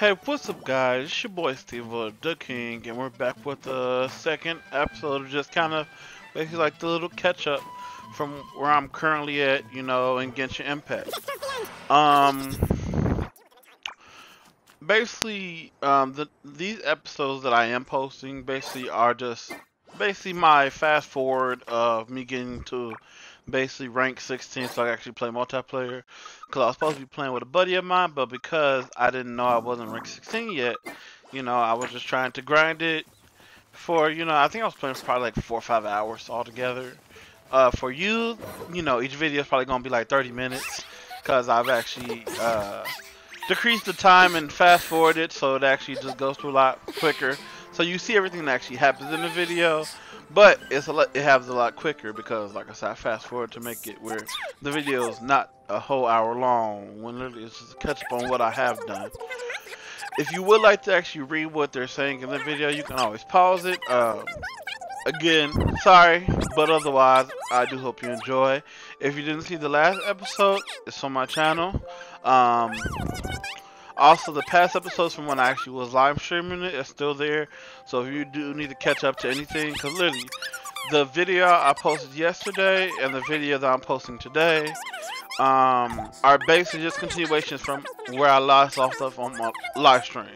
Hey, what's up guys? It's your boy Steve the King and we're back with the second episode of just kind of basically like the little catch up from where I'm currently at, you know, in Genshin Impact. Um basically um the these episodes that I am posting basically are just basically my fast forward of me getting to basically rank 16 so I can actually play multiplayer. Because I was supposed to be playing with a buddy of mine, but because I didn't know I wasn't rank 16 yet, you know, I was just trying to grind it for, you know, I think I was playing for probably like four or five hours altogether. Uh, for you, you know, each video is probably going to be like 30 minutes because I've actually uh, decreased the time and fast forwarded it so it actually just goes through a lot quicker. So you see everything that actually happens in the video but it's a lot, it happens a lot quicker because, like I said, I fast forward to make it where the video is not a whole hour long. When literally it's just a catch up on what I have done. If you would like to actually read what they're saying in the video, you can always pause it. Um, again, sorry, but otherwise, I do hope you enjoy. If you didn't see the last episode, it's on my channel. Um, also, the past episodes from when I actually was live streaming it are still there. So if you do need to catch up to anything, because literally, the video I posted yesterday and the video that I'm posting today um, are basically just continuations from where I lost off stuff on my live stream.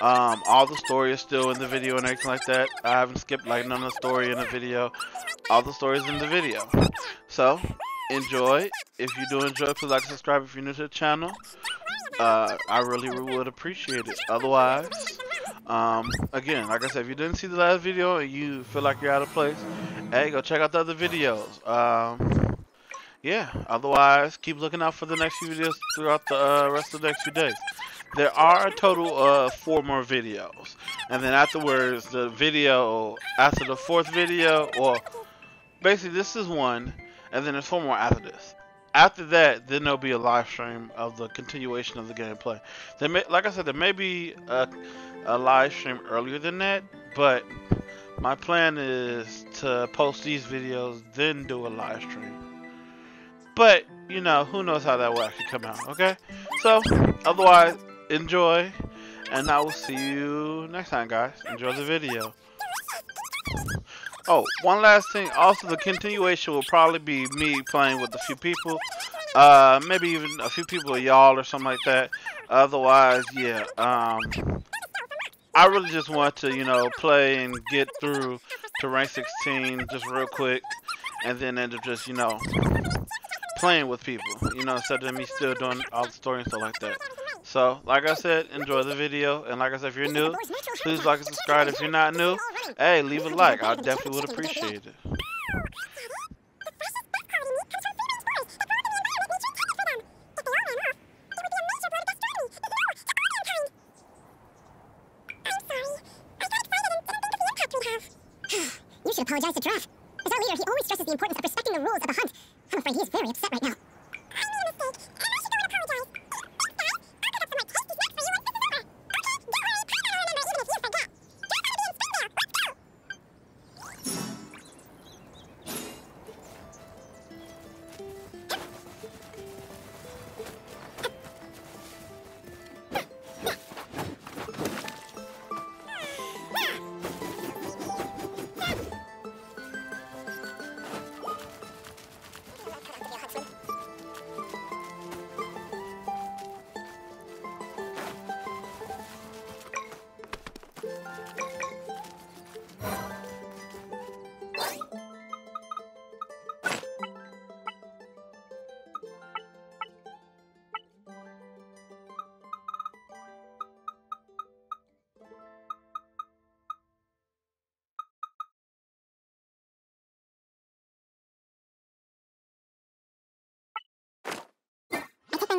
Um, all the story is still in the video and everything like that. I haven't skipped like none of the story in the video. All the stories in the video. So, enjoy. If you do enjoy, please like and subscribe if you're new to the channel uh, I really would appreciate it. Otherwise, um, again, like I said, if you didn't see the last video and you feel like you're out of place, hey, go check out the other videos. Um, yeah, otherwise, keep looking out for the next few videos throughout the uh, rest of the next few days. There are a total of four more videos. And then afterwards, the video, after the fourth video, or basically this is one, and then there's four more after this after that, then there'll be a live stream of the continuation of the gameplay. There may, like I said, there may be a, a live stream earlier than that, but my plan is to post these videos, then do a live stream. But, you know, who knows how that will actually come out, okay? So, otherwise, enjoy, and I will see you next time, guys. Enjoy the video. Oh, one last thing. Also, the continuation will probably be me playing with a few people. Uh, maybe even a few people y'all or something like that. Otherwise, yeah. Um, I really just want to, you know, play and get through to rank 16 just real quick. And then end up just, you know, playing with people. You know, instead of me still doing all the story and stuff like that. So, like I said, enjoy the video. And like I said, if you're new, please like and subscribe. If you're not new, hey, leave a like. I definitely would appreciate it.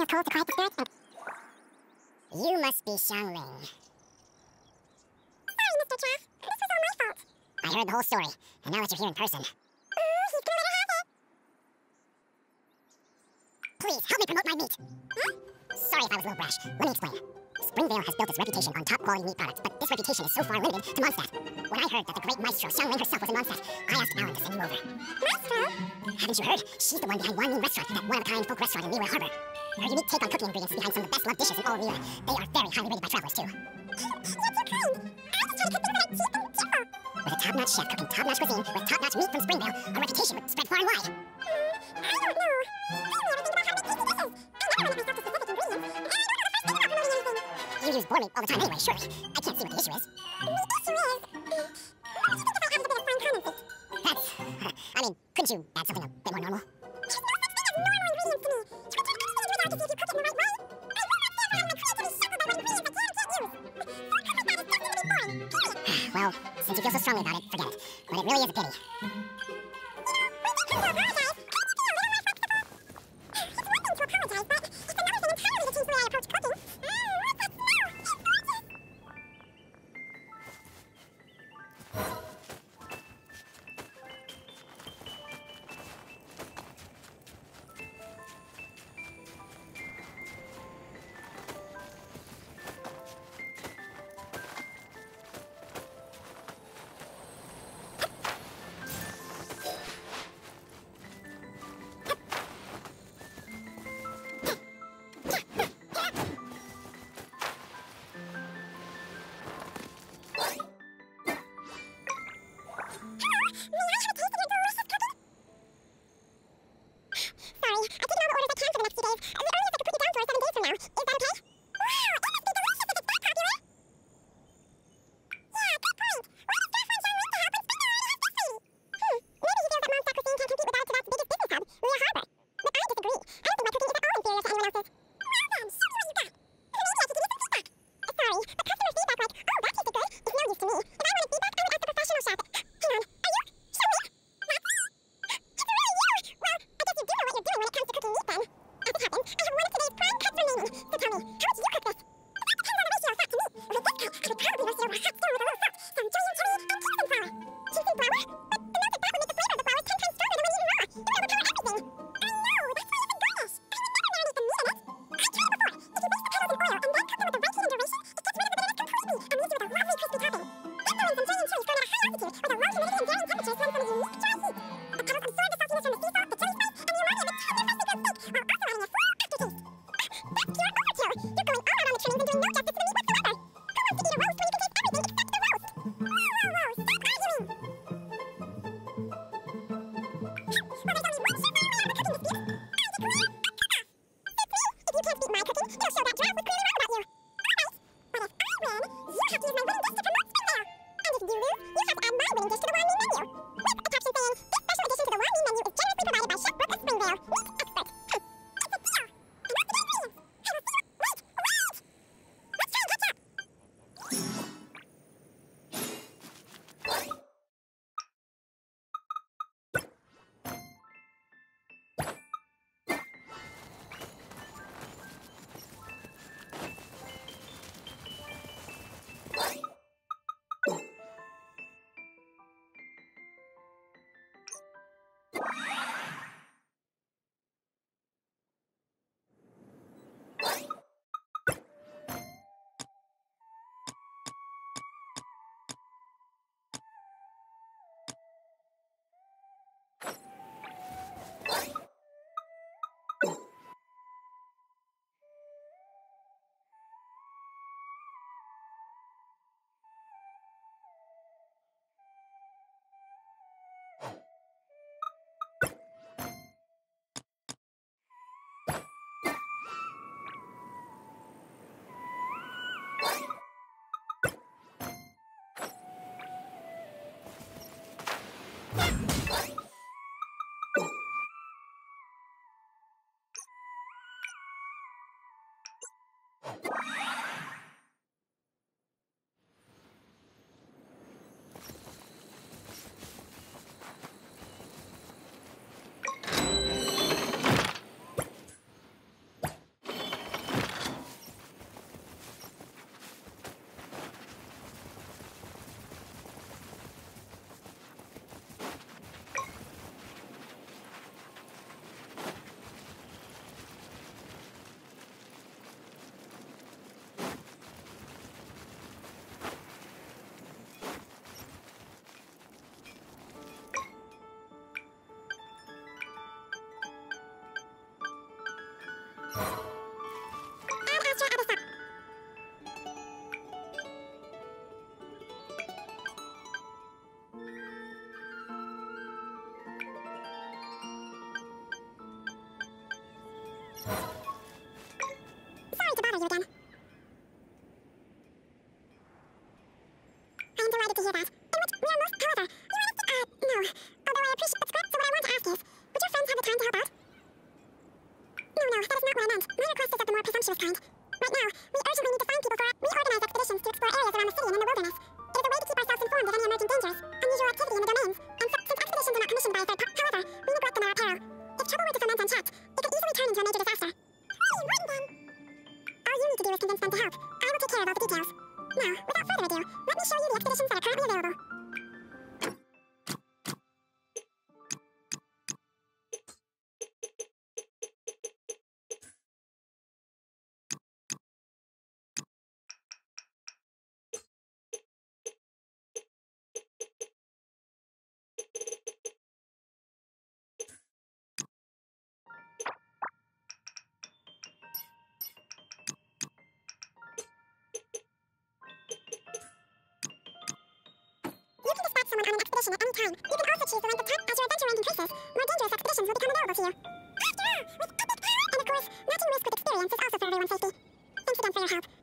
Took to quiet the spirits. You must be Xiangling. Sorry, Mr. Chaff. This was all my fault. I heard the whole story, and now that you're here in person... Uh, he's gonna let her have it. Please, help me promote my meat. Huh? Sorry if I was a little brash. Let me explain. Springvale has built its reputation on top-quality meat products, but this reputation is so far limited to Mondstadt. When I heard that the great maestro Xiangling herself was in Mondstadt, I asked Alan to send you over. Maestro? Haven't you heard? She's the one behind Wanmin Restaurant, that one-of-a-kind folk restaurant in Liyue Harbor. Our unique take on cooking ingredients behind some of the best loved dishes in all of Liyue. They are very highly rated by travelers, too. With a top-notch chef cooking top-notch cuisine with top-notch meat from Springvale, our reputation would spread far and wide. Mm, I don't know. You use boar meat all the time anyway, Sure. I can't see what the issue is. Ha ha ha! time. You can also choose to rank the top as you adventure ranking places. More dangerous expeditions will become available to you. After all, with epic power and of course, matching risk with experience is also for everyone's safety. Thanks again for your help.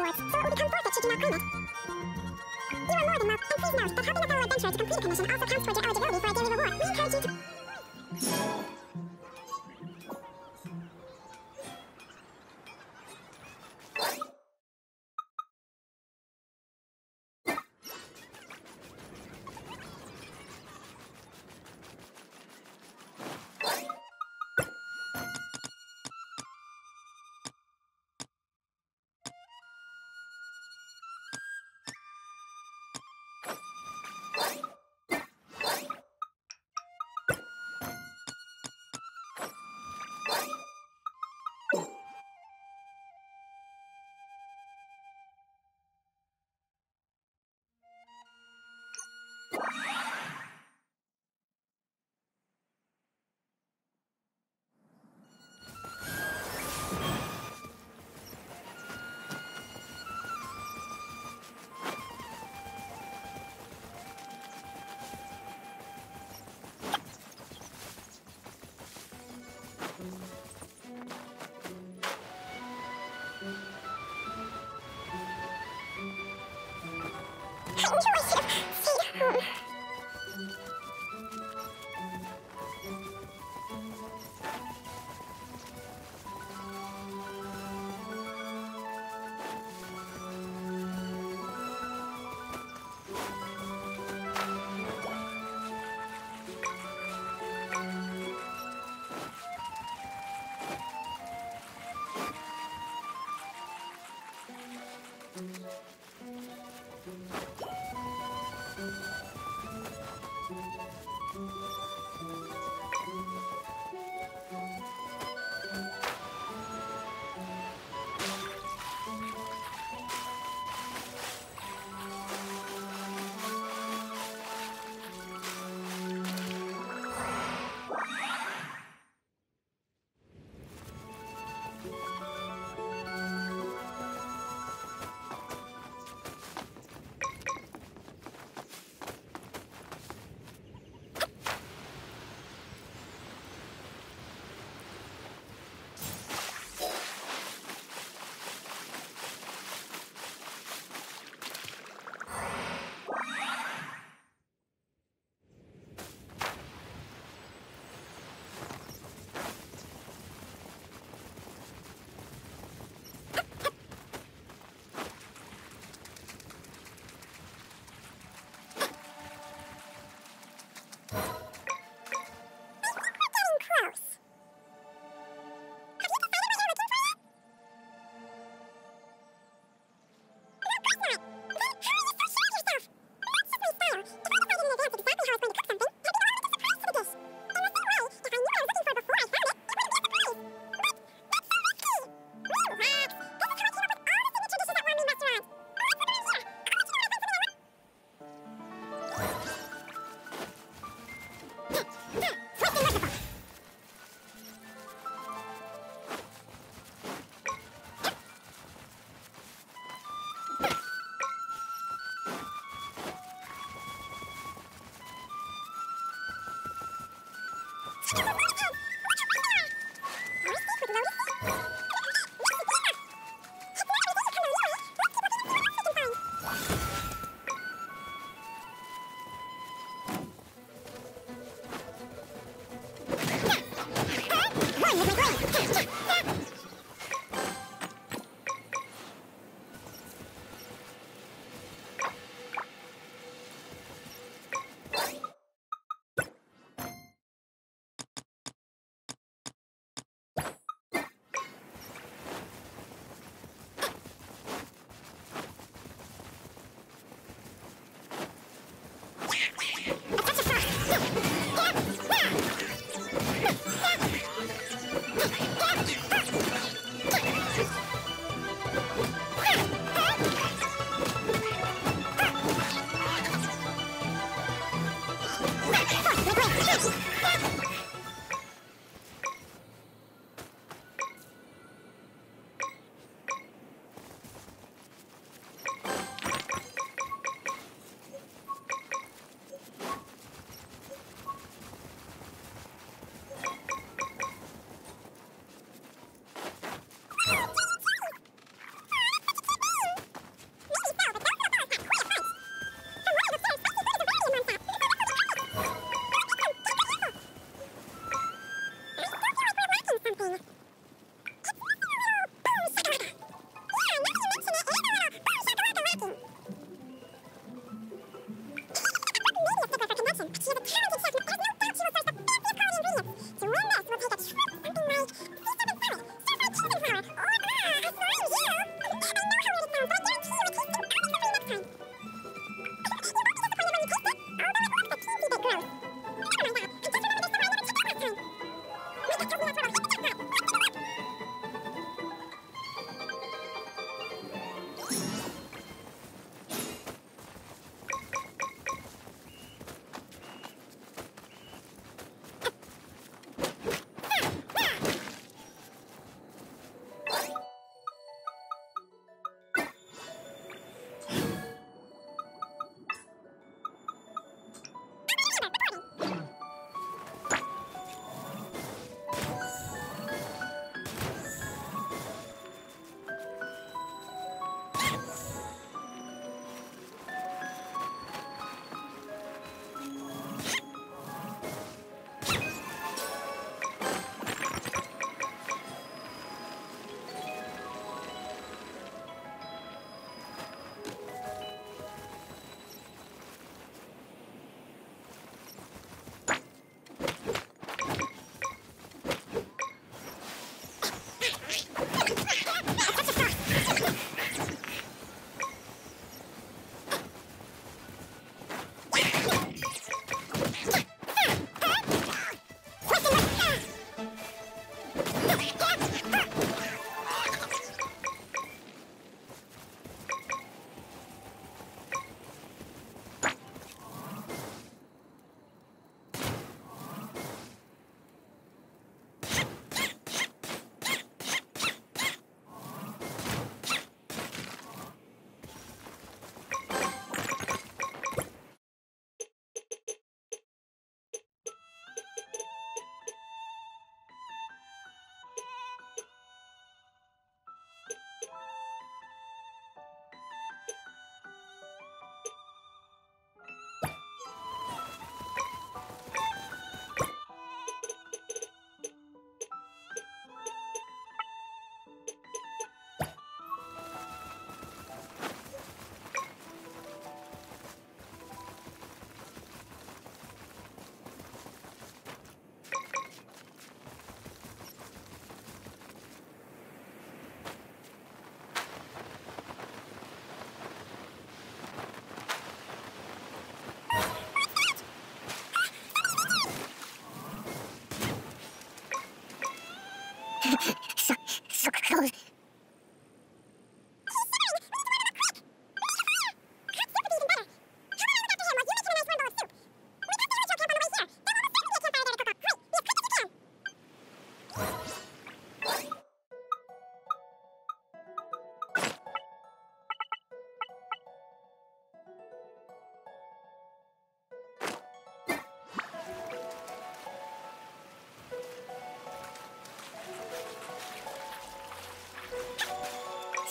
rewards, so it will become forfeit should you not claim it. You are more than welcome, and please note that helping a fellow adventurer to complete a commission also counts towards your eligibility for a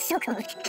so cold.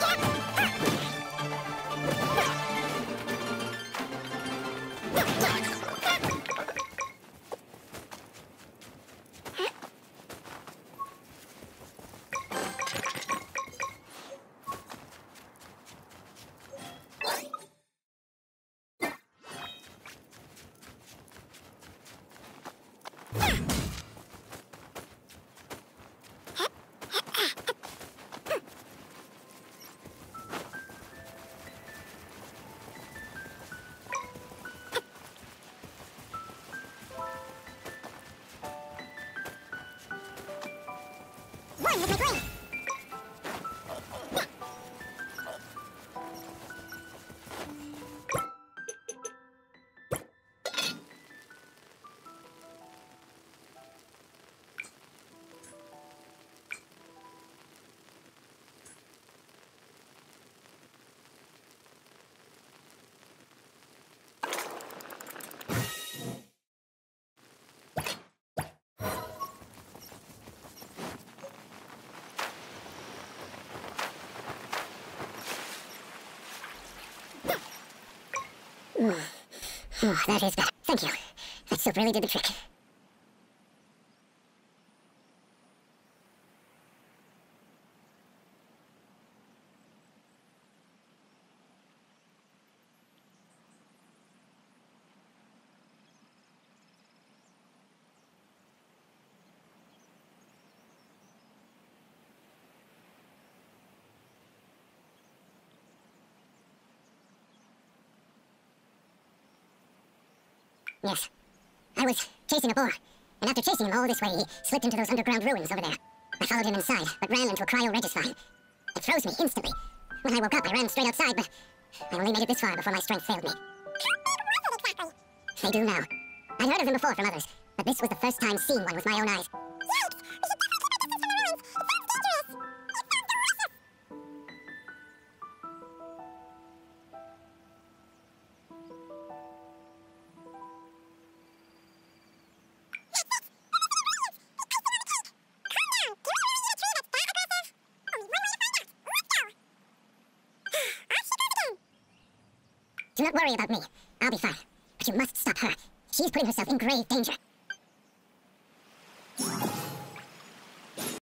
that is better. Thank you. That soup really did the trick. Yes. I was chasing a boar, and after chasing him all this way, he slipped into those underground ruins over there. I followed him inside, but ran into a cryo-regis It froze me instantly. When I woke up, I ran straight outside, but I only made it this far before my strength failed me. They do now. I'd heard of them before from others, but this was the first time seeing one with my own eyes.